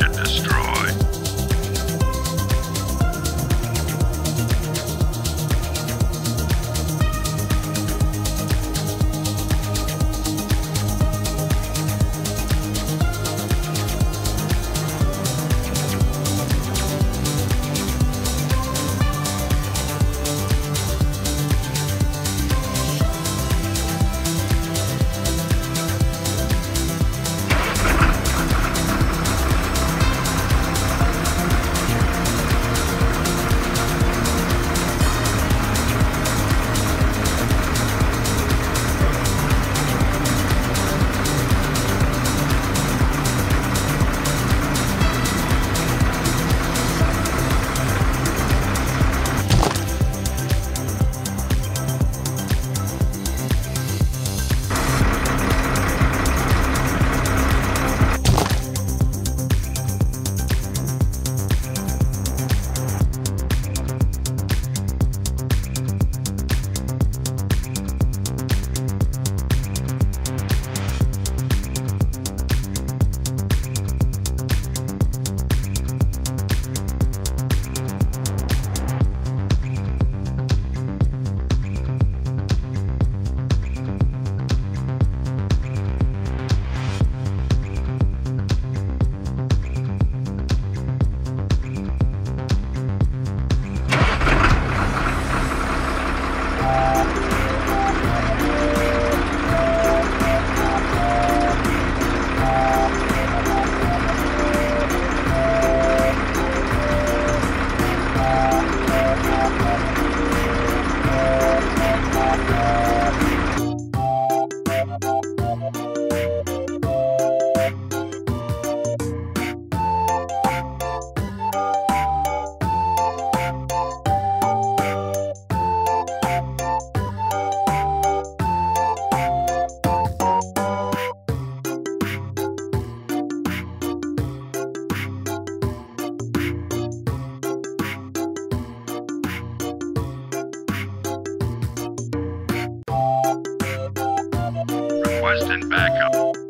And Destroy. Paused and back up.